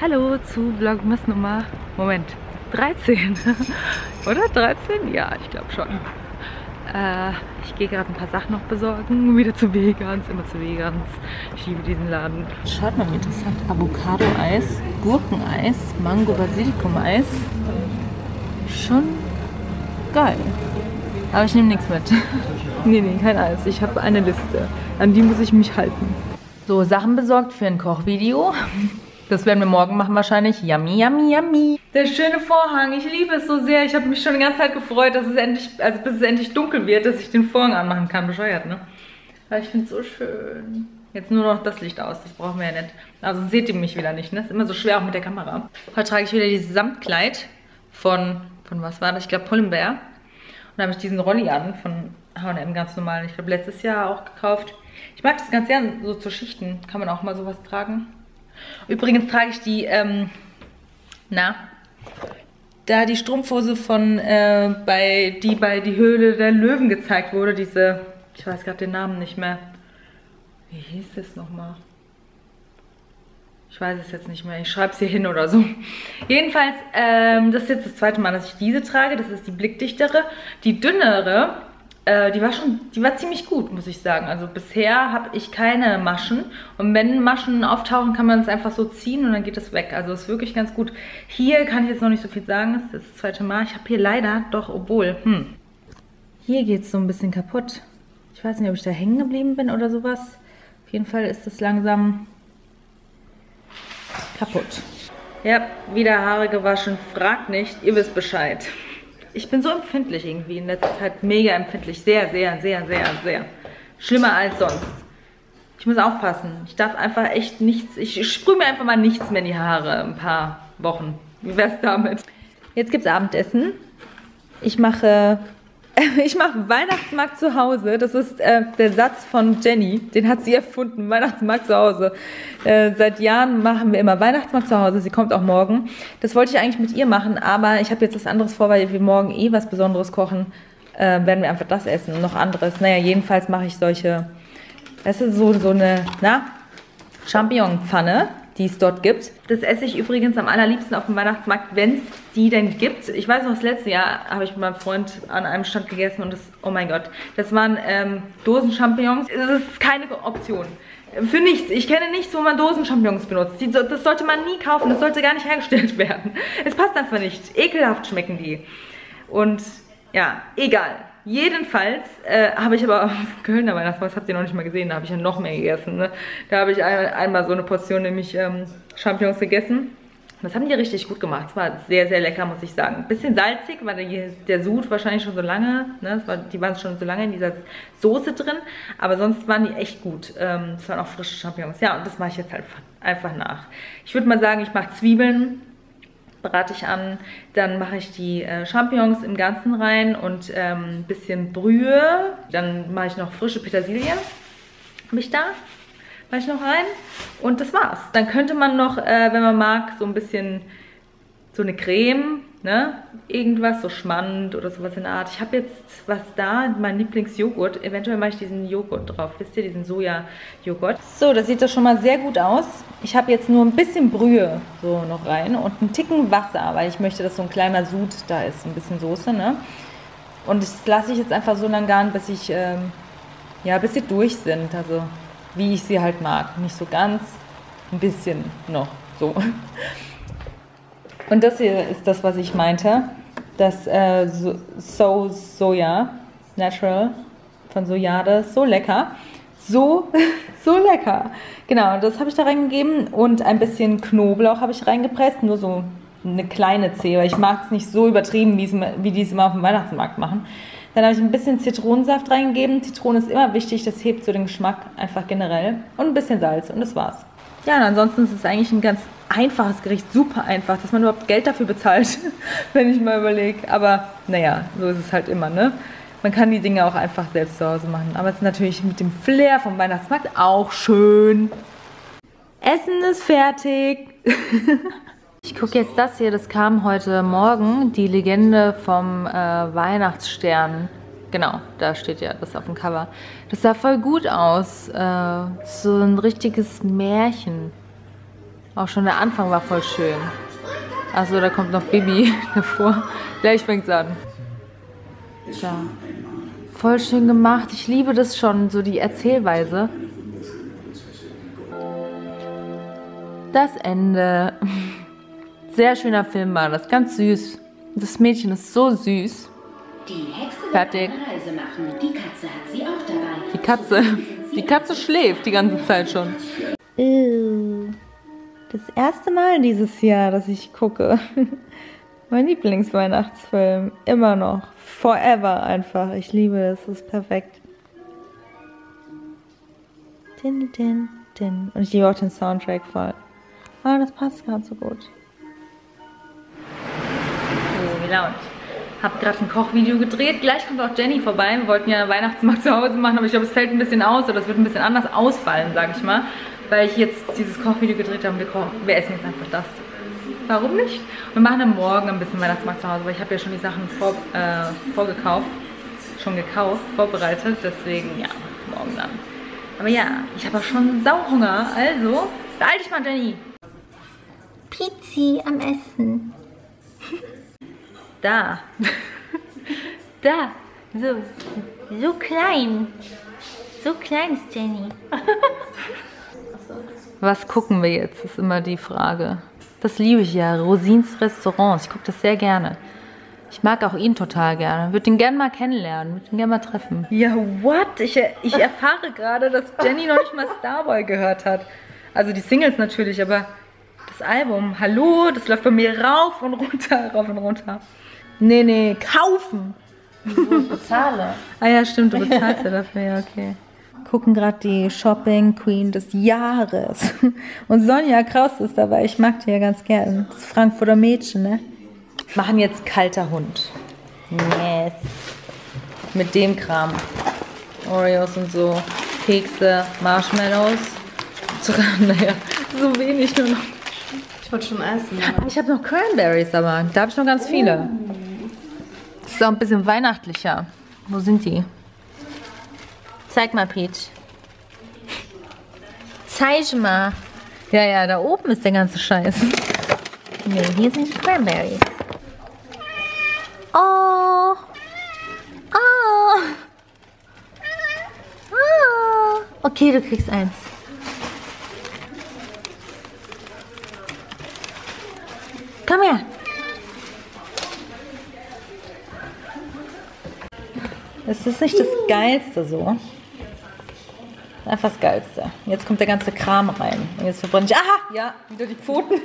Hallo zu Vlogmas Nummer, Moment, 13. Oder 13? Ja, ich glaube schon. Äh, ich gehe gerade ein paar Sachen noch besorgen. Wieder zu Vegans, immer zu Vegans. Ich liebe diesen Laden. Schaut mal, wie interessant. Avocado-Eis, Gurkeneis, Mango-Basilikum-Eis. Schon geil. Aber ich nehme nichts mit. nee, nee, kein Eis. Ich habe eine Liste. An die muss ich mich halten. So, Sachen besorgt für ein Kochvideo. Das werden wir morgen machen wahrscheinlich. Yummy, yummy, yummy. Der schöne Vorhang. Ich liebe es so sehr. Ich habe mich schon die ganze Zeit gefreut, dass es endlich, also bis es endlich dunkel wird, dass ich den Vorhang anmachen kann. Bescheuert, ne? Aber ich finde es so schön. Jetzt nur noch das Licht aus. Das brauchen wir ja nicht. Also seht ihr mich wieder nicht, ne? Ist immer so schwer auch mit der Kamera. Heute trage ich wieder dieses Samtkleid von, von was war das? Ich glaube Pull&Bear. Und da habe ich diesen Rolli an von H&M ganz normal. Ich glaube letztes Jahr auch gekauft. Ich mag das ganz gern, so zu Schichten. Kann man auch mal sowas tragen. Übrigens trage ich die, ähm, na, da die Strumpfhose von, äh, bei, die bei die Höhle der Löwen gezeigt wurde, diese, ich weiß gerade den Namen nicht mehr. Wie hieß es nochmal? Ich weiß es jetzt nicht mehr. Ich schreibe es hier hin oder so. Jedenfalls, ähm, das ist jetzt das zweite Mal, dass ich diese trage. Das ist die blickdichtere. Die dünnere äh, die war schon, die war ziemlich gut, muss ich sagen. Also bisher habe ich keine Maschen. Und wenn Maschen auftauchen, kann man es einfach so ziehen und dann geht es weg. Also ist wirklich ganz gut. Hier kann ich jetzt noch nicht so viel sagen. Das ist das zweite Mal. Ich habe hier leider doch, obwohl, hm. Hier geht es so ein bisschen kaputt. Ich weiß nicht, ob ich da hängen geblieben bin oder sowas. Auf jeden Fall ist das langsam kaputt. Ja, wieder Haare gewaschen. Fragt nicht, ihr wisst Bescheid. Ich bin so empfindlich irgendwie in letzter Zeit. Mega empfindlich. Sehr, sehr, sehr, sehr, sehr. Schlimmer als sonst. Ich muss aufpassen. Ich darf einfach echt nichts... Ich sprühe mir einfach mal nichts mehr in die Haare. Ein paar Wochen. Wie wär's damit? Jetzt gibt's Abendessen. Ich mache Ich mache Weihnachtsmarkt zu Hause. Das ist äh, der Satz von Jenny. Den hat sie erfunden. Weihnachtsmarkt zu Hause. Äh, seit Jahren machen wir immer Weihnachtsmarkt zu Hause. Sie kommt auch morgen. Das wollte ich eigentlich mit ihr machen, aber ich habe jetzt was anderes vor, weil wir morgen eh was Besonderes kochen. Äh, werden wir einfach das essen und noch anderes. Naja, jedenfalls mache ich solche, das ist so, so eine, na, Champignonpfanne die es dort gibt. Das esse ich übrigens am allerliebsten auf dem Weihnachtsmarkt, wenn es die denn gibt. Ich weiß noch, das letzte Jahr habe ich mit meinem Freund an einem Stand gegessen und das, oh mein Gott, das waren ähm, Dosen-Champignons. Das ist keine Option. Für nichts. Ich kenne nichts, wo man Dosen-Champignons benutzt. Die, das sollte man nie kaufen. Das sollte gar nicht hergestellt werden. Es passt einfach nicht. Ekelhaft schmecken die. Und ja, egal. Jedenfalls äh, habe ich aber auf Kölner Weihnachtsmarkt, das habt ihr noch nicht mal gesehen, da habe ich ja noch mehr gegessen. Ne? Da habe ich ein, einmal so eine Portion, nämlich ähm, Champignons gegessen. Das haben die richtig gut gemacht. Es war sehr, sehr lecker, muss ich sagen. Bisschen salzig, weil der, der Sud wahrscheinlich schon so lange, ne? War, die waren schon so lange in dieser Soße drin. Aber sonst waren die echt gut. Ähm, das waren auch frische Champignons. Ja, und das mache ich jetzt halt einfach nach. Ich würde mal sagen, ich mache Zwiebeln, brate ich an. Dann mache ich die äh, Champignons im Ganzen rein und ein ähm, bisschen Brühe. Dann mache ich noch frische Petersilie. Habe ich da. Mache ich noch rein. Und das war's. Dann könnte man noch, äh, wenn man mag, so ein bisschen so eine Creme ne? Irgendwas, so Schmand oder sowas in der Art. Ich habe jetzt was da, mein Lieblingsjoghurt. Eventuell mache ich diesen Joghurt drauf. Wisst ihr, diesen Soja-Joghurt. So, das sieht doch schon mal sehr gut aus. Ich habe jetzt nur ein bisschen Brühe so noch rein und einen Ticken Wasser, weil ich möchte, dass so ein kleiner Sud da ist. Ein bisschen Soße, ne? Und das lasse ich jetzt einfach so lange garen, bis ich, ähm, ja, bis sie durch sind. Also, wie ich sie halt mag. Nicht so ganz, ein bisschen noch so. Und das hier ist das, was ich meinte. Das äh, So Soja Natural von Sojade. So lecker. So, so lecker. Genau, das habe ich da reingegeben. Und ein bisschen Knoblauch habe ich reingepresst. Nur so eine kleine Zehe, weil ich mag es nicht so übertrieben, wie die es immer auf dem Weihnachtsmarkt machen. Dann habe ich ein bisschen Zitronensaft reingegeben. Zitrone ist immer wichtig, das hebt so den Geschmack einfach generell. Und ein bisschen Salz und das war's. Ja, und ansonsten ist es eigentlich ein ganz einfaches Gericht, super einfach, dass man überhaupt Geld dafür bezahlt, wenn ich mal überlege. Aber naja, so ist es halt immer, ne? Man kann die Dinge auch einfach selbst zu Hause machen. Aber es ist natürlich mit dem Flair vom Weihnachtsmarkt auch schön. Essen ist fertig. ich gucke jetzt das hier, das kam heute Morgen, die Legende vom äh, Weihnachtsstern. Genau, da steht ja das auf dem Cover. Das sah voll gut aus. Äh, so ein richtiges Märchen. Auch schon der Anfang war voll schön. Achso, da kommt noch Bibi davor. Gleich fängt's an. Da. Voll schön gemacht. Ich liebe das schon, so die Erzählweise. Das Ende. Sehr schöner Film war das. Ganz süß. Das Mädchen ist so süß. Die Hexe wird Fertig. eine Reise machen. Die Katze hat sie auch dabei. Die Katze. Die Katze schläft die ganze Zeit schon. Das erste Mal dieses Jahr, dass ich gucke. Mein Lieblingsweihnachtsfilm. Immer noch. Forever einfach. Ich liebe es. Es ist perfekt. Din, din, din. Und ich liebe auch den Soundtrack voll. Aber das passt gerade so gut. So, gelaunt. Hab gerade ein Kochvideo gedreht. Gleich kommt auch Jenny vorbei. Wir wollten ja Weihnachtsmarkt zu Hause machen, aber ich glaube, es fällt ein bisschen aus oder es wird ein bisschen anders ausfallen, sage ich mal. Weil ich jetzt dieses Kochvideo gedreht habe wir, wir essen jetzt einfach das. Warum nicht? Wir machen dann morgen ein bisschen Weihnachtsmarkt zu Hause, weil ich habe ja schon die Sachen vor, äh, vorgekauft. Schon gekauft, vorbereitet. Deswegen, ja, morgen dann. Aber ja, ich habe auch schon Sauhunger. Also, beeil dich mal, Jenny. Pizzi am Essen. Da. Da. So. So klein. So klein ist Jenny. Was gucken wir jetzt, ist immer die Frage. Das liebe ich ja, Rosins Restaurants. Ich gucke das sehr gerne. Ich mag auch ihn total gerne. Würde ihn gerne mal kennenlernen, würde ihn gerne mal treffen. Ja, what? Ich, ich erfahre gerade, dass Jenny noch nicht mal Starboy gehört hat. Also die Singles natürlich, aber das Album, hallo, das läuft bei mir rauf und runter, rauf und runter. Nee, nee, kaufen. Bezahle. Ah ja, stimmt, du bezahlst ja dafür, ja, okay. Gucken gerade die Shopping Queen des Jahres. Und Sonja Kraus ist dabei, ich mag die ja ganz gern. Das Frankfurter Mädchen, ne? Machen jetzt kalter Hund. Yes. Mit dem Kram. Oreos und so. Kekse, Marshmallows. Sogar, naja, so wenig nur noch. Ich wollte schon essen. Ah, Ich habe noch Cranberries, aber da habe ich noch ganz viele. Das ist auch ein bisschen weihnachtlicher. Wo sind die? Zeig mal, Peach. Zeig mal. Ja, ja, da oben ist der ganze Scheiß. Nee, hier sind die Cranberries. Oh. Oh. Oh. Okay, du kriegst eins. Komm her. Es ist nicht das Geilste so. Einfach das Geilste. Jetzt kommt der ganze Kram rein. Und jetzt verbrenne ich. Aha! Ja, wieder die Pfoten.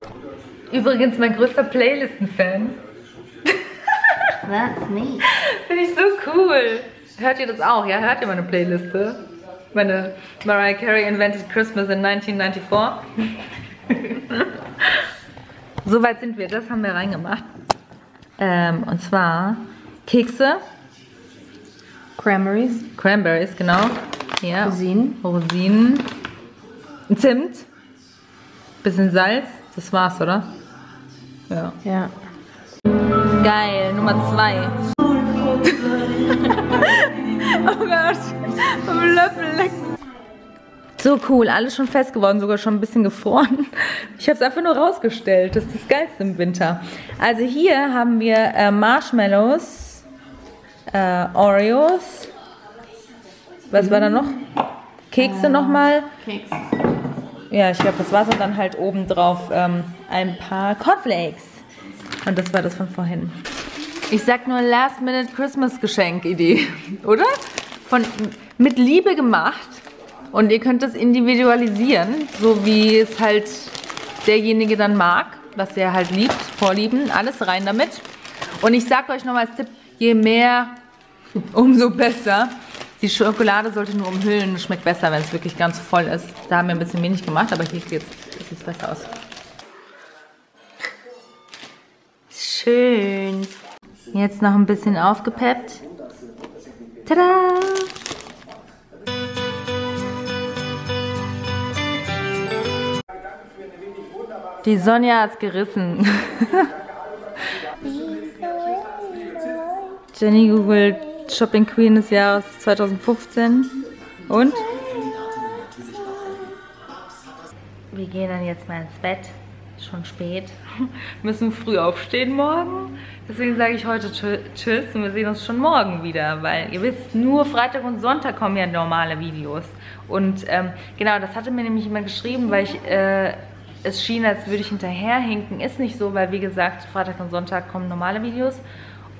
Übrigens mein größter Playlisten-Fan. That's me. Finde ich so cool. Hört ihr das auch? Ja, hört ihr meine Playliste? Meine Mariah Carey Invented Christmas in 1994. so weit sind wir. Das haben wir reingemacht. Ähm, und zwar Kekse, Cranberries. Cranberries, genau. Ja. Rosinen. Rosinen. Zimt. Bisschen Salz. Das war's, oder? Ja. Ja. Geil, Nummer zwei. oh Gott, vom Löffel lecken. So cool, alles schon fest geworden, sogar schon ein bisschen gefroren. Ich habe es einfach nur rausgestellt. Das ist das Geilste im Winter. Also hier haben wir äh, Marshmallows, äh, Oreos. Was war da noch? Kekse nochmal. Keks. Ja, ich glaube, das war's. Und dann halt obendrauf ähm, ein paar Cornflakes. Und das war das von vorhin. Ich sag nur Last-Minute-Christmas-Geschenk-Idee, oder? Von, mit Liebe gemacht. Und ihr könnt es individualisieren, so wie es halt derjenige dann mag, was er halt liebt, Vorlieben. Alles rein damit. Und ich sag euch nochmal als Tipp, je mehr, umso besser. Die Schokolade sollte nur umhüllen, schmeckt besser, wenn es wirklich ganz voll ist. Da haben wir ein bisschen wenig gemacht, aber hier sieht es besser aus. Schön. Jetzt noch ein bisschen aufgepeppt. Tada! Die Sonja hat's gerissen. Jenny googelt Shopping Queen des Jahres 2015. Und? wir gehen dann jetzt mal ins Bett. Schon spät. Müssen früh aufstehen morgen. Deswegen sage ich heute Tschüss und wir sehen uns schon morgen wieder, weil ihr wisst, nur Freitag und Sonntag kommen ja normale Videos. Und ähm, genau, das hatte mir nämlich immer geschrieben, weil ich, äh, es schien, als würde ich hinterherhinken. Ist nicht so, weil wie gesagt, Freitag und Sonntag kommen normale Videos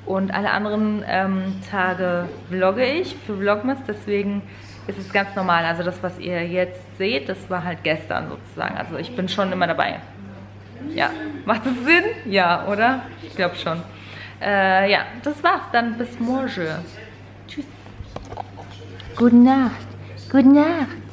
und alle anderen ähm, Tage vlogge ich für Vlogmas, deswegen ist es ganz normal. Also das, was ihr jetzt seht, das war halt gestern sozusagen. Also ich bin schon immer dabei. Ja, macht das Sinn? Ja, oder? Ich glaube schon. Äh, ja, das war's. Dann bis morgen. Tschüss. Gute Nacht. Gute Nacht.